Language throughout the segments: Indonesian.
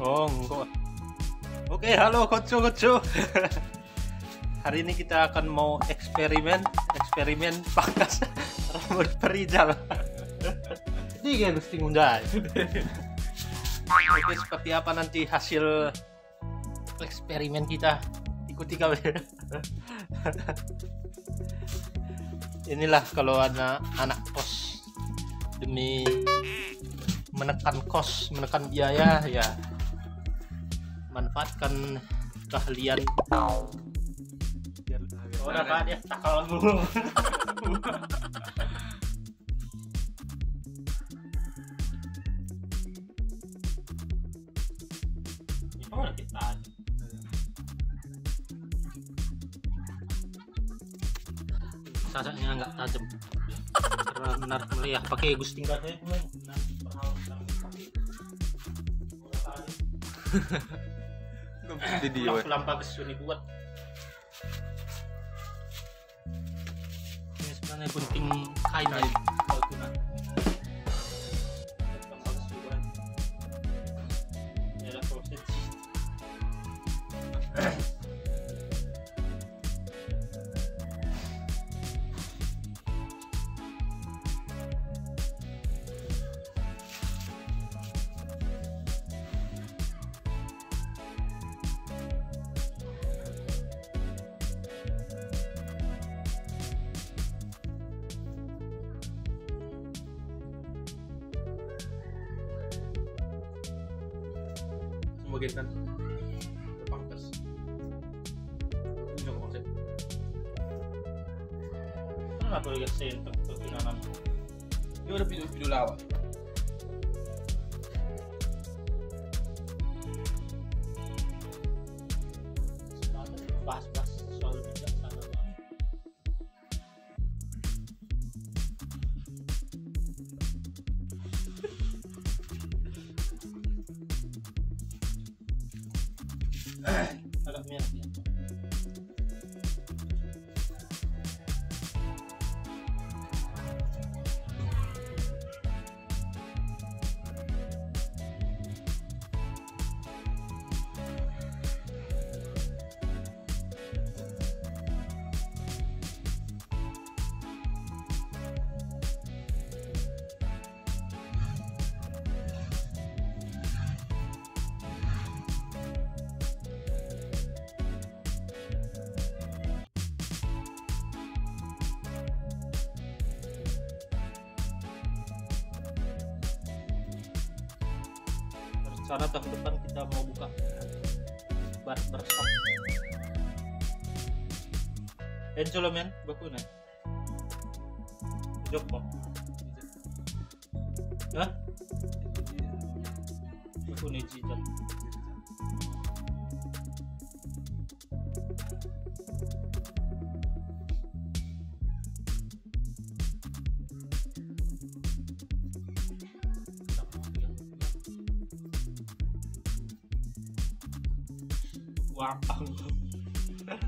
Oh, enggak. Oke, halo koco-koco. Hari ini kita akan mau eksperimen, eksperimen pangkas rambut perijal. Ini kayak gusti ngundai. Oke, seperti apa nanti hasil eksperimen kita? Ikuti kami. Inilah kalau anak anak kos demi menekan kos, menekan biaya ya manfaatkan keahlian. Oh, udah kak dia takal kita sasaknya nggak tajam. Karena menarik melihat. Pakai gusting saya Di dia. Bagus sudah dibuat. Ini sebenarnya gunting kain ya. Kan terpangkas. Ini konsep. Untuk perkenalan? Udah video video. Bahas-bahas rencana tahun depan kita mau buka barbershop Enjo lo men, baku na. Joke mo. Ha? Baku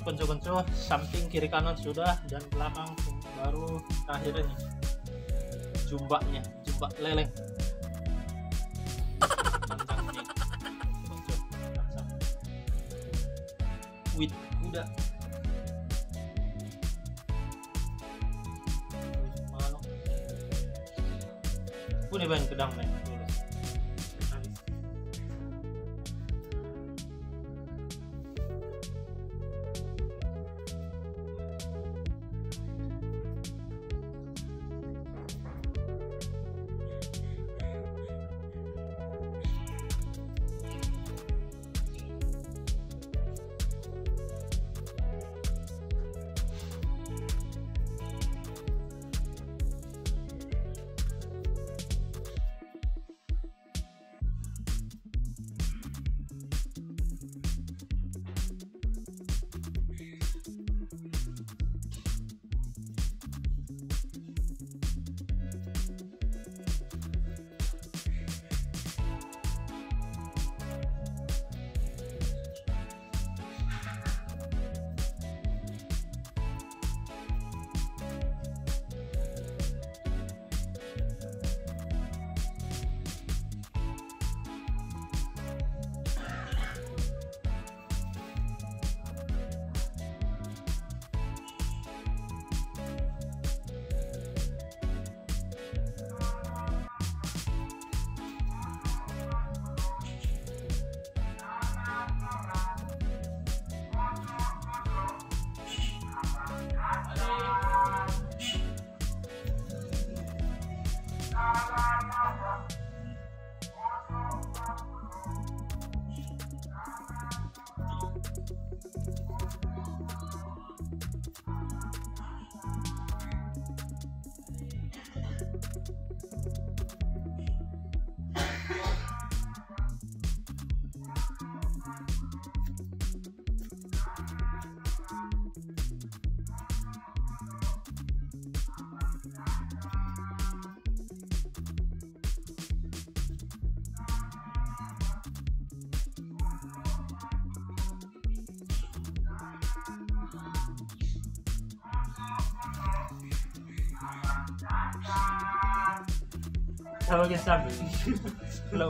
ini konco-konco samping kiri kanan sudah dan belakang baru terakhir ini jumbaknya jumbak leleng. With kuda ba yung kedang na yun? bisa bagian samping kalau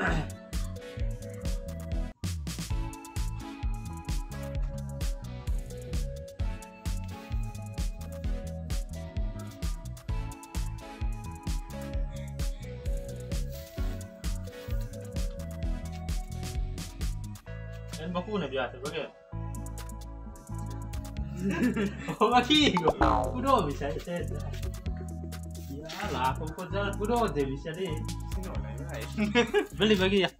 Kan baku na biasa bagai. oh lagi go. Kudo bisa saya. Ya lah, kok jalan kudo deh bisa deh. Beli bagi ya.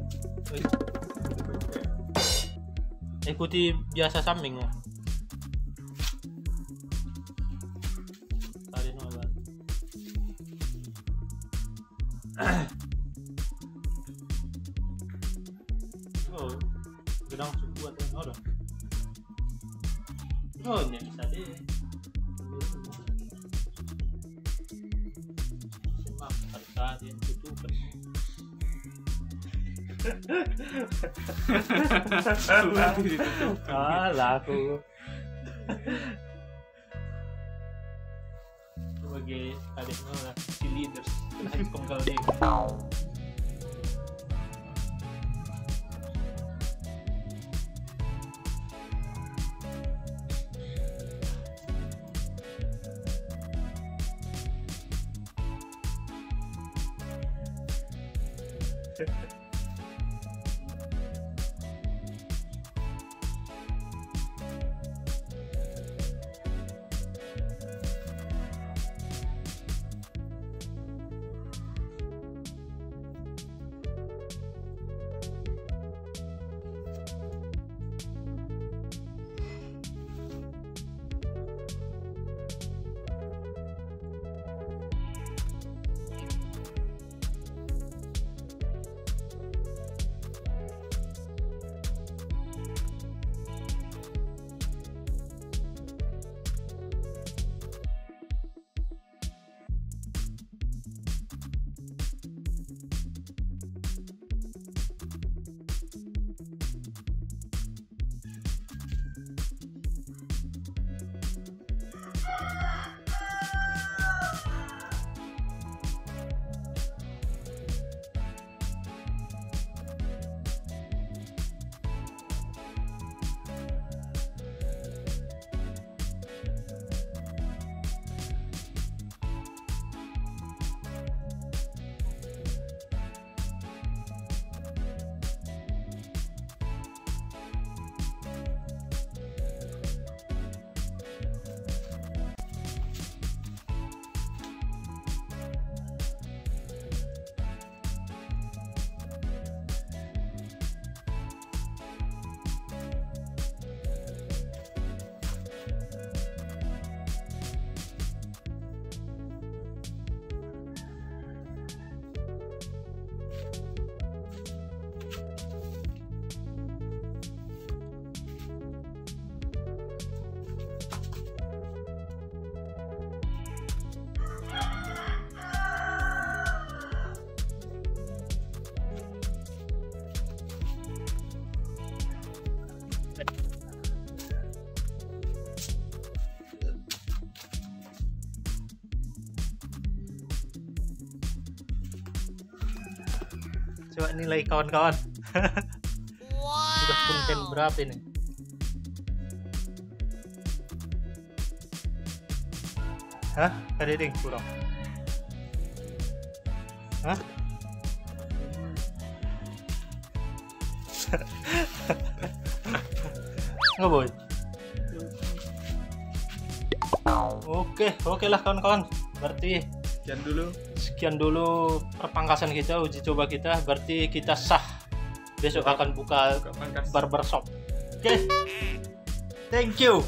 Ikuti biasa samping ya. Tadi nol. Oh, gedang suku atau nol. Oh, bisa deh. Yang tutupan. Kalah aku. Sebagai lah, si leader, kena penggal dia. Coba nilai kawan-kawan. Sudah konten berapa ini? Hah? Ada ding kurang. Hah? Nggak boy. Oke oke lah kawan-kawan. Berarti Sekian dulu. sekian dulu perpangkasan kita uji coba kita. Berarti kita sah. Besok akan buka Buka barbershop. Oke. Thank you